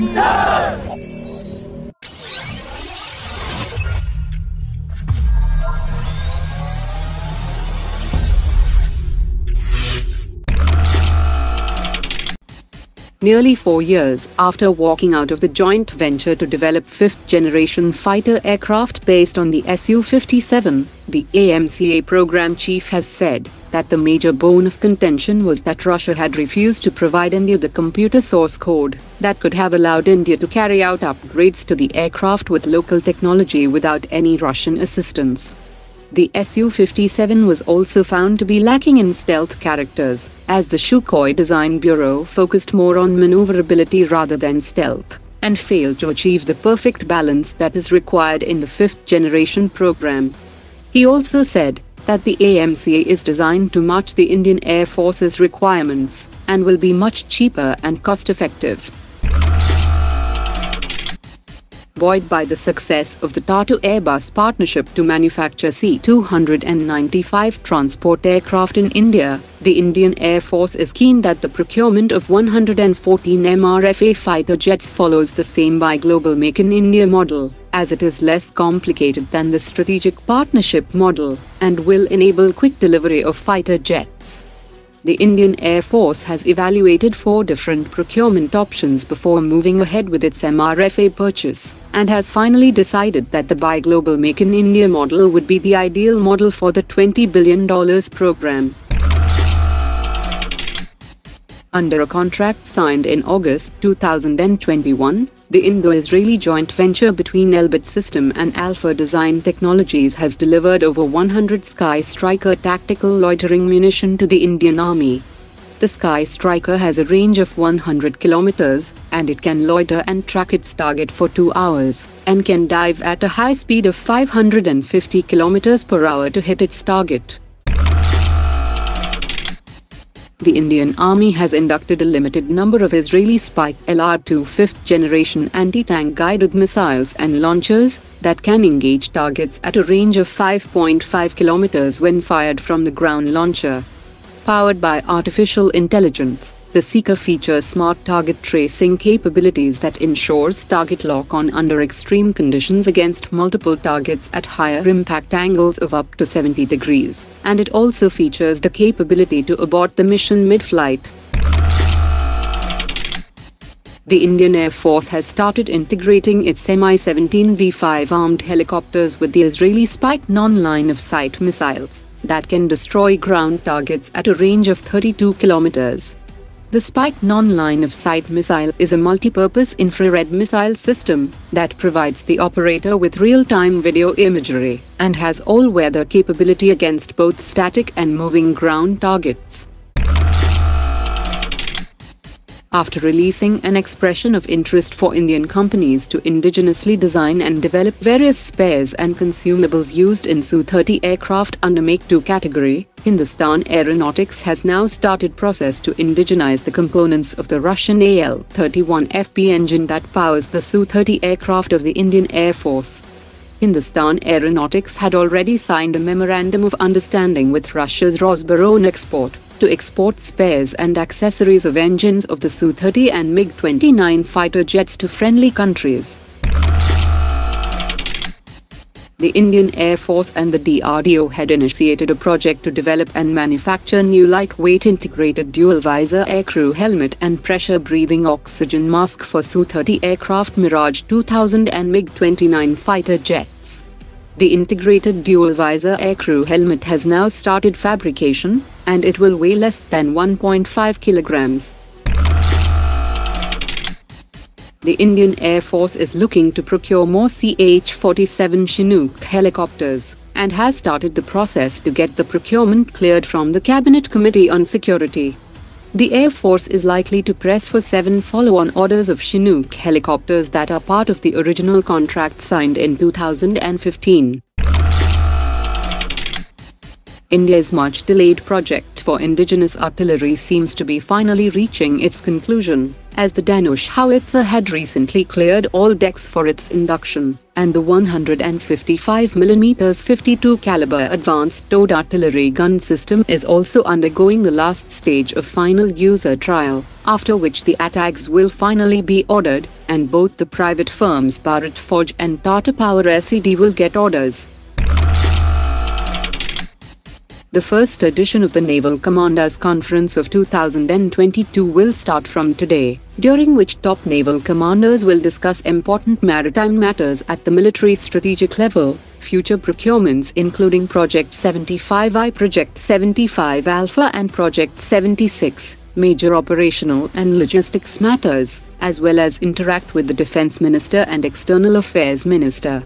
No! Nearly four years after walking out of the joint venture to develop fifth-generation fighter aircraft based on the Su-57, the AMCA program chief has said that the major bone of contention was that Russia had refused to provide India the computer source code that could have allowed India to carry out upgrades to the aircraft with local technology without any Russian assistance. The Su-57 was also found to be lacking in stealth characters, as the Sukhoi Design Bureau focused more on maneuverability rather than stealth, and failed to achieve the perfect balance that is required in the fifth-generation program. He also said that the AMCA is designed to match the Indian Air Force's requirements, and will be much cheaper and cost-effective buoyed by the success of the Tata Airbus partnership to manufacture C-295 transport aircraft in India, the Indian Air Force is keen that the procurement of 114 MRFA fighter jets follows the same Buy Global Make in India model, as it is less complicated than the strategic partnership model, and will enable quick delivery of fighter jets. The Indian Air Force has evaluated four different procurement options before moving ahead with its MRFA purchase, and has finally decided that the Buy Global Make in India model would be the ideal model for the $20 billion program. Under a contract signed in August 2021, the Indo-Israeli joint venture between Elbit System and Alpha Design Technologies has delivered over 100 Sky Striker tactical loitering munition to the Indian Army. The Sky Striker has a range of 100 kilometers, and it can loiter and track its target for 2 hours, and can dive at a high speed of 550 kilometers per hour to hit its target the Indian Army has inducted a limited number of Israeli Spike LR-2 fifth-generation anti-tank guided missiles and launchers that can engage targets at a range of 5.5 kilometers when fired from the ground launcher. Powered by artificial intelligence, the Seeker features smart target tracing capabilities that ensures target lock-on under extreme conditions against multiple targets at higher impact angles of up to 70 degrees, and it also features the capability to abort the mission mid-flight. The Indian Air Force has started integrating its Mi-17 V5 armed helicopters with the Israeli Spike non-line of sight missiles that can destroy ground targets at a range of 32 kilometers. The Spike non-line of sight missile is a multi-purpose infrared missile system that provides the operator with real-time video imagery and has all-weather capability against both static and moving ground targets. After releasing an expression of interest for Indian companies to indigenously design and develop various spares and consumables used in Su-30 aircraft under Make-II category, Hindustan Aeronautics has now started process to indigenize the components of the Russian AL-31FP engine that powers the Su-30 aircraft of the Indian Air Force. Hindustan Aeronautics had already signed a memorandum of understanding with Russia's Rosoboronexport to export spares and accessories of engines of the Su-30 and MiG-29 fighter jets to friendly countries. The Indian Air Force and the DRDO had initiated a project to develop and manufacture new lightweight integrated dual-visor aircrew helmet and pressure-breathing oxygen mask for Su-30 aircraft Mirage 2000 and MiG-29 fighter jets. The integrated dual-visor aircrew helmet has now started fabrication, and it will weigh less than 1.5 kilograms. The Indian Air Force is looking to procure more CH-47 Chinook helicopters and has started the process to get the procurement cleared from the Cabinet Committee on Security. The Air Force is likely to press for seven follow-on orders of Chinook helicopters that are part of the original contract signed in 2015. India's much-delayed project for indigenous artillery seems to be finally reaching its conclusion, as the Dhanush howitzer had recently cleared all decks for its induction, and the 155mm 52 caliber advanced towed artillery gun system is also undergoing the last stage of final user trial, after which the ATAGs will finally be ordered, and both the private firms Bharat Forge and Tata Power SED will get orders. The first edition of the Naval Commanders Conference of 2022 will start from today, during which top naval commanders will discuss important maritime matters at the military strategic level, future procurements including Project 75I, Project 75 Alpha and Project 76, major operational and logistics matters, as well as interact with the Defense Minister and External Affairs Minister.